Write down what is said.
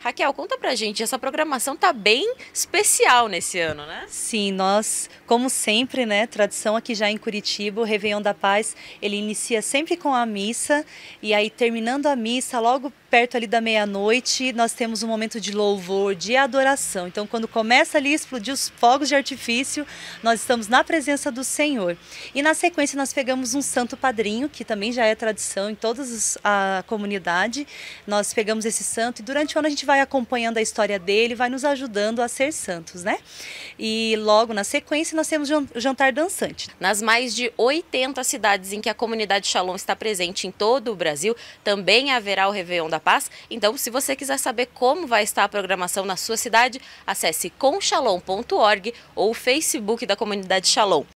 Raquel, conta pra gente, essa programação tá bem especial nesse ano, né? Sim, nós, como sempre, né, tradição aqui já em Curitiba, o Réveillon da Paz, ele inicia sempre com a missa e aí terminando a missa, logo perto ali da meia-noite, nós temos um momento de louvor, de adoração. Então, quando começa ali a explodir os fogos de artifício, nós estamos na presença do Senhor. E na sequência nós pegamos um santo padrinho, que também já é tradição em toda a comunidade. Nós pegamos esse santo e durante o ano a gente vai acompanhando a história dele, vai nos ajudando a ser santos, né? E logo na sequência nós temos jantar dançante. Nas mais de 80 cidades em que a comunidade Shalom está presente em todo o Brasil, também haverá o Réveillon da Paz. Então, se você quiser saber como vai estar a programação na sua cidade, acesse conshalom.org ou o Facebook da comunidade Shalom.